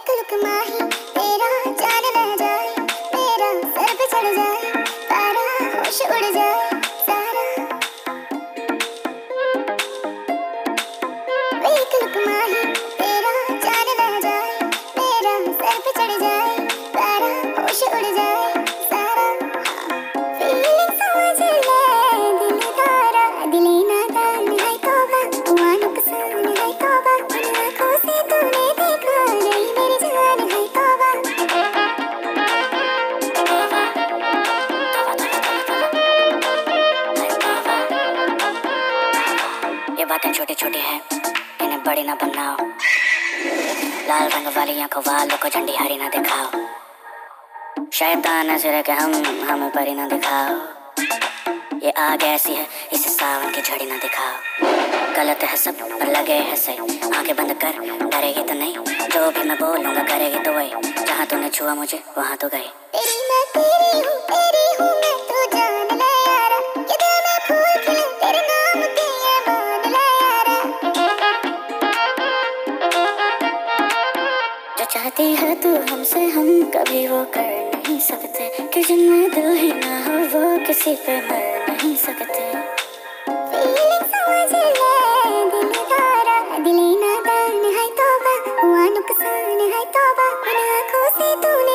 एक लुक माही तेरा जान रह जाए मेरा सर पे चढ़ जाए तारा होश उड़ जाए। ये बातें छोटी छोटी है। इन्हें बड़ी ना बनाओ। लाल रंग वाली आँखों वालों को झंडी हरी ना दिखाओ। शैतान ऐसे रह के हम हम ऊपर ही ना दिखाओ। ये आग ऐसी है, इसे सावन की झड़ी ना दिखाओ। गलत है, सब पर लगे है सही। आँखें बंद कर, डरेगी तो नहीं। जो भी मैं बोलूँगा करेगी तो वही। जहाँ तूने छुआ मुझे, वहाँ तो गई। तेरी मैं, तेरी हूँ तेरी हूँ चाहती है तू हमसे हम कभी वो कर नहीं सकते। कि जिनमें दिल ही ना हो, वो किसी पे मर नहीं सकते। दिल दिले नादान है तौबा हुआ नुकसान है तौबा उन